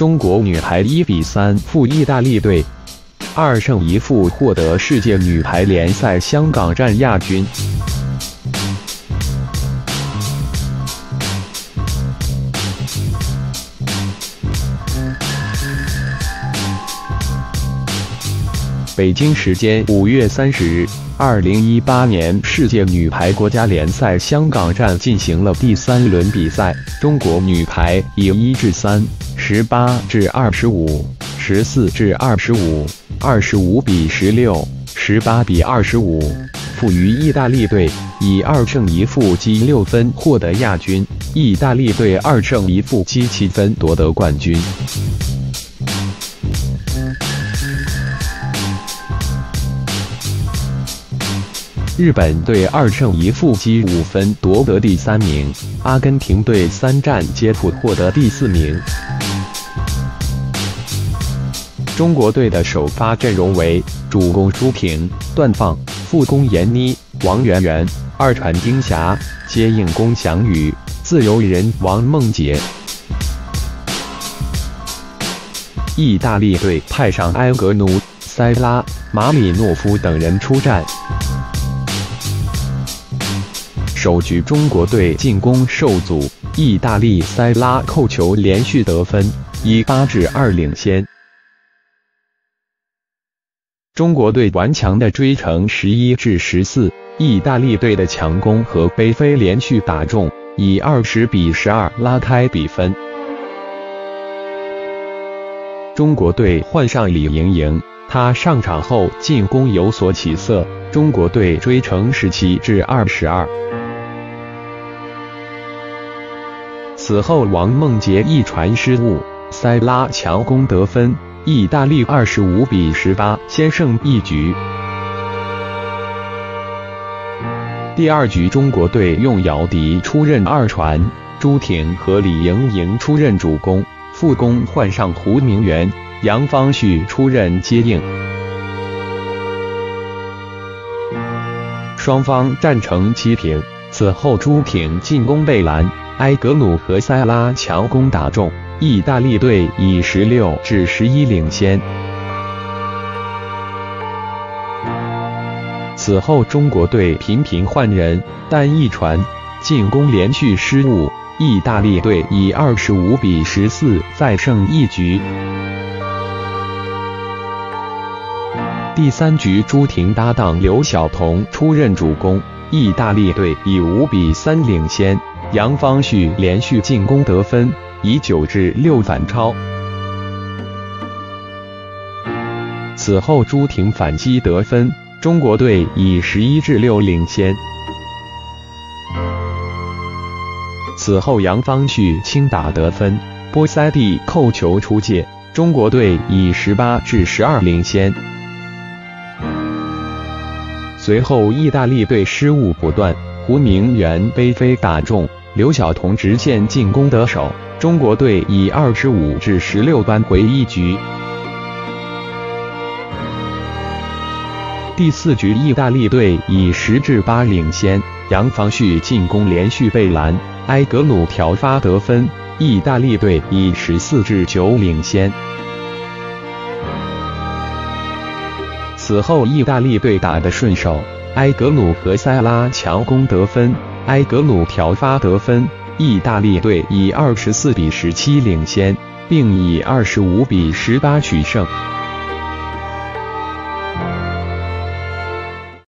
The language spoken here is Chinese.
中国女排一比三负意大利队，二胜一负获得世界女排联赛香港站亚军。北京时间五月三十日，二零一八年世界女排国家联赛香港站进行了第三轮比赛。中国女排以一至三、十八至二十五、十四至二十五、二十五比十六、十八比二十五，负于意大利队，以二胜一负积六分获得亚军。意大利队二胜一负积七分夺得冠军。日本队二胜一负积五分夺得第三名，阿根廷队三战皆负获得第四名。中国队的首发阵容为：主攻朱婷、段放，副攻闫妮、王媛媛，二传丁霞，接应龚翔宇，自由人王梦洁。意大利队派上埃格努、塞拉、马米诺夫等人出战。首局中国队进攻受阻，意大利塞拉扣球连续得分，以八至二领先。中国队顽强的追成十一至十四，意大利队的强攻和背飞连续打中，以二十比十二拉开比分。中国队换上李盈莹，她上场后进攻有所起色，中国队追成十七至二十二。此后，王梦洁一传失误，塞拉强攻得分，意大利二十五比十八先胜一局。第二局，中国队用姚迪出任二传，朱婷和李盈莹出任主攻，副攻换上胡明媛、杨方旭出任接应，双方战成七平。此后，朱婷进攻被拦。埃格努和塞拉强攻打中，意大利队以十六至十一领先。此后中国队频频换人，但一传进攻连续失误，意大利队以二十五比十四再胜一局。第三局朱婷搭档刘晓彤出任主攻，意大利队以五比三领先。杨方旭连续进攻得分，以九至六反超。此后朱婷反击得分，中国队以十一至六领先。此后杨方旭轻打得分，波塞蒂扣球出界，中国队以十八至十二领先。随后意大利队失误不断，胡明媛背飞打中。刘晓彤直线进攻得手，中国队以二十五至十六扳回一局。第四局，意大利队以十至八领先，杨方旭进攻连续被拦，埃格努挑发得分，意大利队以十四至九领先。此后，意大利队打得顺手，埃格努和塞拉强攻得分。埃格鲁调发得分，意大利队以二十四比十七领先，并以二十五比十八取胜。